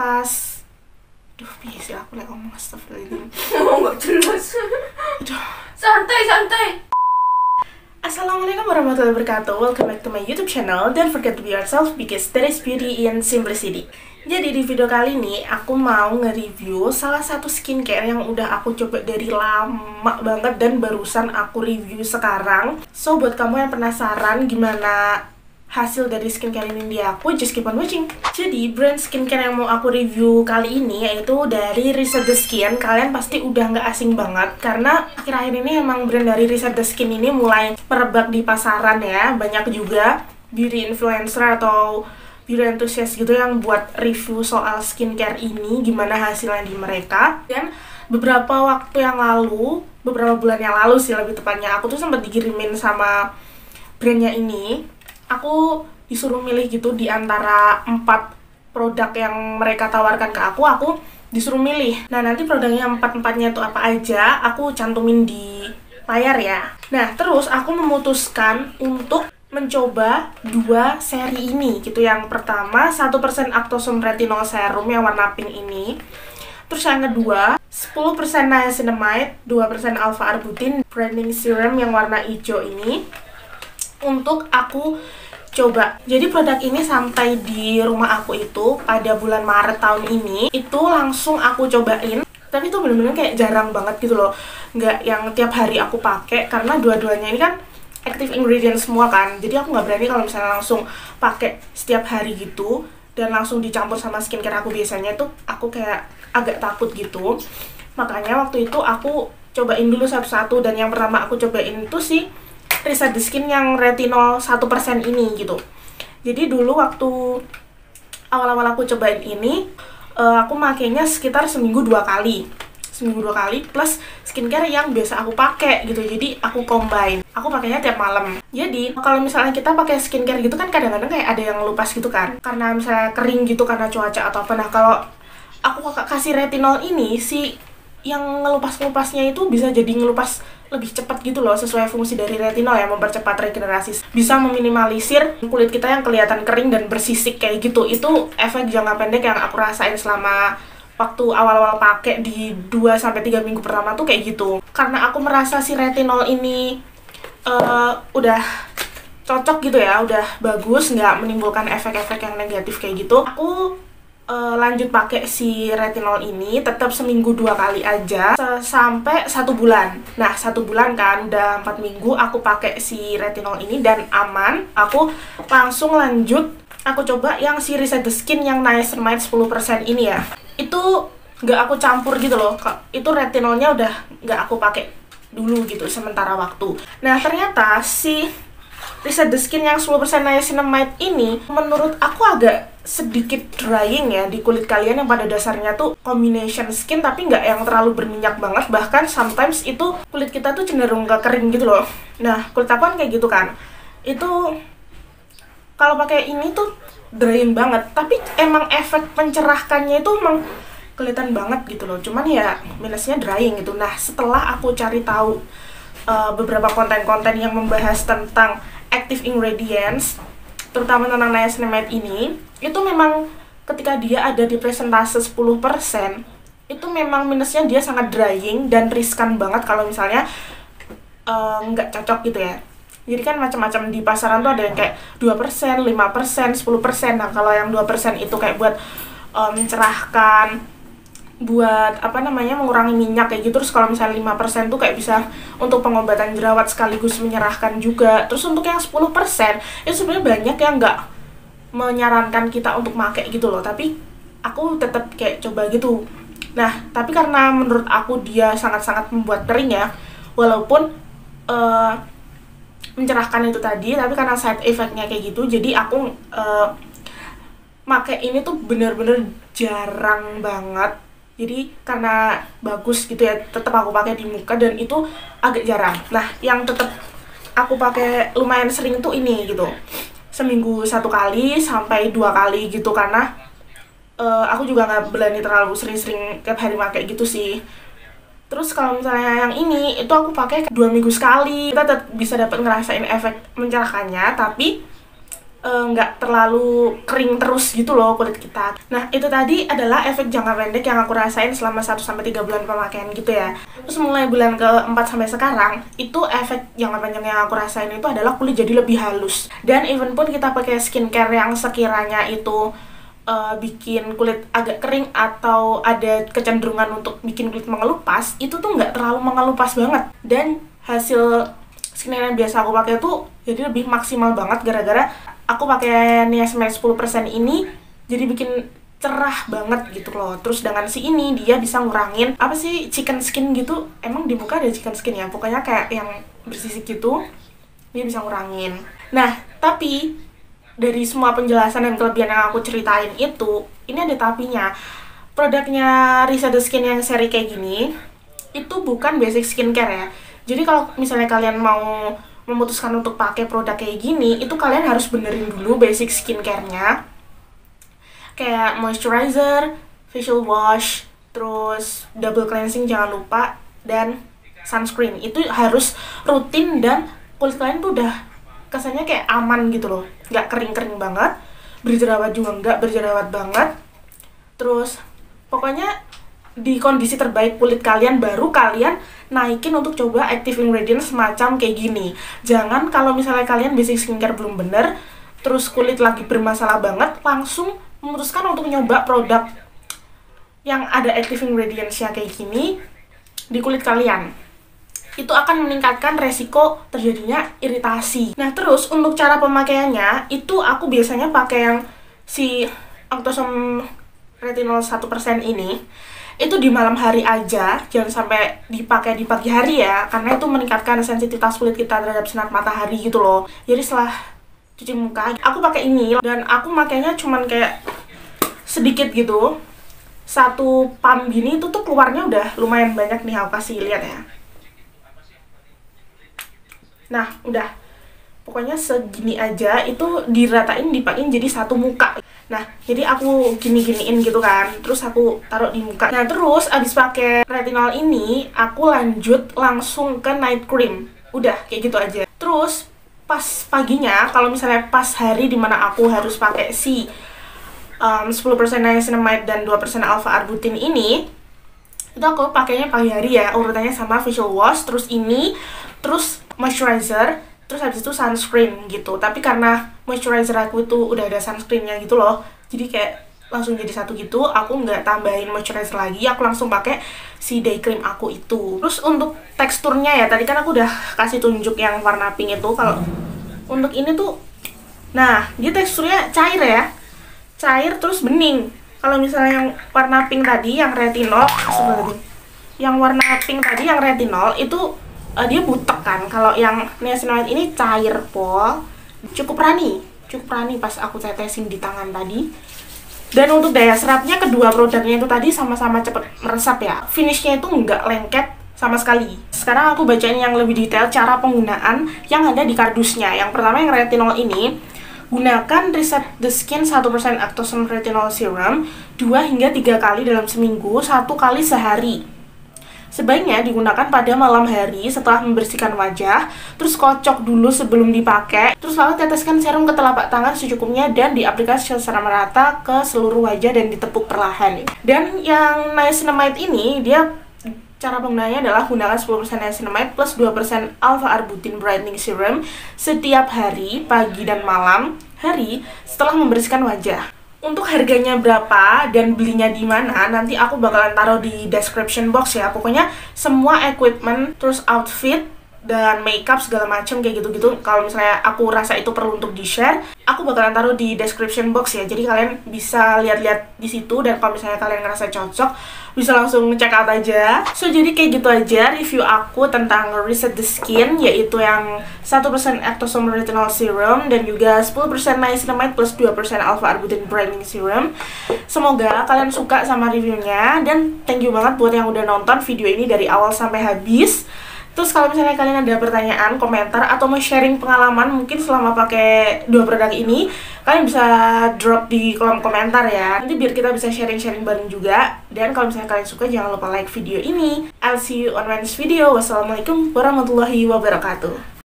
pas Duh, biasa aku lagi ngomong astagfirullahaladzim Oh, nggak jelas. Aduh. Santai, santai. Assalamualaikum warahmatullahi wabarakatuh Welcome back to my youtube channel Don't forget to be yourself because there is beauty in simplicity Jadi di video kali ini aku mau nge-review salah satu skincare yang udah aku coba dari lama banget dan barusan aku review sekarang So buat kamu yang penasaran gimana hasil dari skincare ini di aku, just keep on watching. Jadi, brand skincare yang mau aku review kali ini yaitu dari Reset The Skin. Kalian pasti udah nggak asing banget karena akhir-akhir ini emang brand dari Reset The Skin ini mulai merebak di pasaran ya. Banyak juga beauty influencer atau beauty enthusiast gitu yang buat review soal skincare ini, gimana hasilnya di mereka. Dan beberapa waktu yang lalu, beberapa bulan yang lalu sih lebih tepatnya, aku tuh sempat dikirimin sama brandnya ini aku disuruh milih gitu di antara empat produk yang mereka tawarkan ke aku, aku disuruh milih. Nah, nanti produknya empat-empatnya itu apa aja, aku cantumin di layar ya. Nah, terus aku memutuskan untuk mencoba dua seri ini gitu. Yang pertama, 1% Actosome Retinol Serum yang warna pink ini. Terus yang kedua, 10% niacinamide, 2% alpha arbutin branding serum yang warna hijau ini untuk aku coba. Jadi produk ini sampai di rumah aku itu pada bulan Maret tahun ini itu langsung aku cobain. Tapi itu bener-bener kayak jarang banget gitu loh. Nggak yang tiap hari aku pakai karena dua-duanya ini kan active ingredient semua kan. Jadi aku nggak berani kalau misalnya langsung pakai setiap hari gitu dan langsung dicampur sama skincare aku biasanya tuh aku kayak agak takut gitu. Makanya waktu itu aku cobain dulu satu-satu dan yang pertama aku cobain itu sih Reset The Skin yang retinol 1% ini gitu. Jadi dulu waktu awal-awal aku cobain ini, uh, aku makainya sekitar seminggu dua kali. Seminggu dua kali plus skincare yang biasa aku pakai gitu. Jadi aku combine. Aku pakainya tiap malam. Jadi kalau misalnya kita pakai skincare gitu kan kadang-kadang kayak ada yang ngelupas gitu kan. Karena misalnya kering gitu karena cuaca atau apa. Nah kalau aku kasih retinol ini si yang ngelupas-ngelupasnya itu bisa jadi ngelupas lebih cepat gitu loh sesuai fungsi dari retinol ya mempercepat regenerasi. Bisa meminimalisir kulit kita yang kelihatan kering dan bersisik kayak gitu. Itu efek jangka pendek yang aku rasain selama waktu awal-awal pakai di 2 sampai 3 minggu pertama tuh kayak gitu. Karena aku merasa si retinol ini uh, udah cocok gitu ya udah bagus nggak menimbulkan efek-efek yang negatif kayak gitu. Aku uh, lanjut pakai si retinol ini tetap seminggu dua kali aja sampai satu bulan. Nah satu bulan kan udah empat minggu aku pakai si retinol ini dan aman. Aku langsung lanjut. Aku coba yang si Reset The Skin yang niacinamide 10% ini ya. Itu nggak aku campur gitu loh itu retinolnya udah nggak aku pakai dulu gitu sementara waktu. Nah ternyata si Reset The Skin yang 10% niacinamide ini menurut aku agak sedikit drying ya di kulit kalian yang pada dasarnya tuh combination skin tapi nggak yang terlalu berminyak banget. Bahkan sometimes itu kulit kita tuh cenderung gak kering gitu loh. Nah kulit aku kan kayak gitu kan. Itu kalau pakai ini tuh drying banget tapi emang efek mencerahkannya itu emang kelihatan banget gitu loh. Cuman ya minusnya drying gitu. Nah setelah aku cari tahu uh, beberapa konten-konten yang membahas tentang active ingredients terutama tentang niacinamide ini itu memang ketika dia ada di presentase 10% itu memang minusnya dia sangat drying dan riskan banget kalau misalnya eh, nggak uh, cocok gitu ya jadi kan macam-macam di pasaran tuh ada yang kayak 2%, 5%, 10%. Nah, kalau yang 2% itu kayak buat um, mencerahkan buat apa namanya mengurangi minyak kayak gitu. Terus kalau misalnya 5% tuh kayak bisa untuk pengobatan jerawat sekaligus menyerahkan juga. Terus untuk yang 10% itu sebenarnya banyak yang nggak menyarankan kita untuk pakai gitu loh. Tapi aku tetap kayak coba gitu. Nah tapi karena menurut aku dia sangat-sangat membuat kering ya walaupun uh, mencerahkan itu tadi tapi karena side effectnya kayak gitu jadi aku uh, make ini tuh bener-bener jarang banget jadi karena bagus gitu ya tetap aku pakai di muka dan itu agak jarang. Nah yang tetap aku pakai lumayan sering tuh ini gitu. Seminggu satu kali sampai dua kali gitu karena uh, aku juga nggak berani terlalu sering-sering tiap hari pakai gitu sih. Terus kalau misalnya yang ini itu aku pakai dua minggu sekali. Kita tetap bisa dapat ngerasain efek mencerahkannya tapi eh, nggak terlalu kering terus gitu loh kulit kita. Nah, itu tadi adalah efek jangka pendek yang aku rasain selama 1 sampai 3 bulan pemakaian gitu ya. Terus mulai bulan ke-4 sampai sekarang, itu efek jangka pendek yang aku rasain itu adalah kulit jadi lebih halus. Dan even pun kita pakai skincare yang sekiranya itu uh, bikin kulit agak kering atau ada kecenderungan untuk bikin kulit mengelupas, itu tuh nggak terlalu mengelupas banget. Dan hasil skincare yang biasa aku pakai tuh jadi lebih maksimal banget gara-gara aku pakai niacinamide 10% ini jadi bikin cerah banget gitu loh. Terus dengan si ini dia bisa ngurangin apa sih chicken skin gitu? Emang di muka ada chicken skin ya? Pokoknya kayak yang bersisik gitu dia bisa ngurangin. Nah tapi dari semua penjelasan dan kelebihan yang aku ceritain itu ini ada tapinya. Produknya Risa The Skin yang seri kayak gini itu bukan basic skincare ya. Jadi kalau misalnya kalian mau memutuskan untuk pakai produk kayak gini, itu kalian harus benerin dulu basic skincare-nya. Kayak moisturizer, facial wash, terus double cleansing jangan lupa dan sunscreen. Itu harus rutin dan kulit kalian tuh udah kesannya kayak aman gitu loh. Nggak kering-kering banget, berjerawat juga nggak berjerawat banget. Terus pokoknya di kondisi terbaik kulit kalian baru kalian naikin untuk coba active ingredient semacam kayak gini. Jangan kalau misalnya kalian basic skincare belum bener terus kulit lagi bermasalah banget langsung memutuskan untuk nyoba produk yang ada active ingredientsnya kayak gini di kulit kalian. Itu akan meningkatkan resiko terjadinya iritasi. Nah terus untuk cara pemakaiannya itu aku biasanya pakai yang si Octosome Retinol 1% ini itu di malam hari aja jangan sampai dipakai di pagi hari ya karena itu meningkatkan sensitivitas kulit kita terhadap sinar matahari gitu loh. Jadi setelah cuci muka aku pakai ini dan aku makainya cuman kayak sedikit gitu. Satu pump gini itu tuh keluarnya udah lumayan banyak nih aku kasih lihat ya. Nah udah. Pokoknya segini aja itu diratain dipakein jadi satu muka Nah, jadi aku gini-giniin gitu kan, terus aku taruh di muka. Nah, terus abis pakai retinol ini, aku lanjut langsung ke night cream. Udah, kayak gitu aja. Terus pas paginya, kalau misalnya pas hari di mana aku harus pakai si um, 10% niacinamide dan 2% alpha arbutin ini, itu aku pakainya pagi hari ya, urutannya sama facial wash, terus ini, terus moisturizer, terus habis itu sunscreen gitu tapi karena moisturizer aku itu udah ada sunscreennya gitu loh. Jadi kayak langsung jadi satu gitu aku nggak tambahin moisturizer lagi aku langsung pakai si day cream aku itu. Terus untuk teksturnya ya tadi kan aku udah kasih tunjuk yang warna pink itu kalau untuk ini tuh nah dia teksturnya cair ya. Cair terus bening. Kalau misalnya yang warna pink tadi yang retinol yang warna pink tadi yang retinol itu uh, dia butek kan. Kalau yang niacinamide ini cair pol cukup rani cukup rani pas aku tetesin di tangan tadi. Dan untuk daya serapnya kedua produknya itu tadi sama-sama cepet meresap ya. Finishnya itu nggak lengket sama sekali. Sekarang aku bacain yang lebih detail cara penggunaan yang ada di kardusnya. Yang pertama yang retinol ini Gunakan Reset The Skin 1% Actosome Retinol Serum 2 hingga 3 kali dalam seminggu, satu kali sehari. Sebaiknya digunakan pada malam hari setelah membersihkan wajah, terus kocok dulu sebelum dipakai, terus lalu teteskan serum ke telapak tangan secukupnya dan diaplikasi secara merata ke seluruh wajah dan ditepuk perlahan. Dan yang niacinamide ini dia cara penggunaannya adalah gunakan 10% niacinamide plus 2% alpha arbutin brightening serum setiap hari, pagi dan malam hari setelah membersihkan wajah untuk harganya berapa dan belinya di mana nanti aku bakalan taruh di description box ya. Pokoknya semua equipment terus outfit dan makeup segala macam kayak gitu-gitu. Kalau misalnya aku rasa itu perlu untuk di share aku bakalan taruh di description box ya. Jadi kalian bisa lihat-lihat di situ dan kalau misalnya kalian ngerasa cocok bisa langsung check out aja. So jadi kayak gitu aja review aku tentang Reset the Skin yaitu yang 1% Ectosome Retinol Serum dan juga 10% Niacinamide plus 2% Alpha Arbutin Brightening Serum. Semoga kalian suka sama reviewnya dan thank you banget buat yang udah nonton video ini dari awal sampai habis Terus kalau misalnya kalian ada pertanyaan, komentar, atau mau sharing pengalaman mungkin selama pakai dua produk ini, kalian bisa drop di kolom komentar ya. Nanti biar kita bisa sharing-sharing bareng juga. Dan kalau misalnya kalian suka, jangan lupa like video ini. I'll see you on my next video. Wassalamualaikum warahmatullahi wabarakatuh.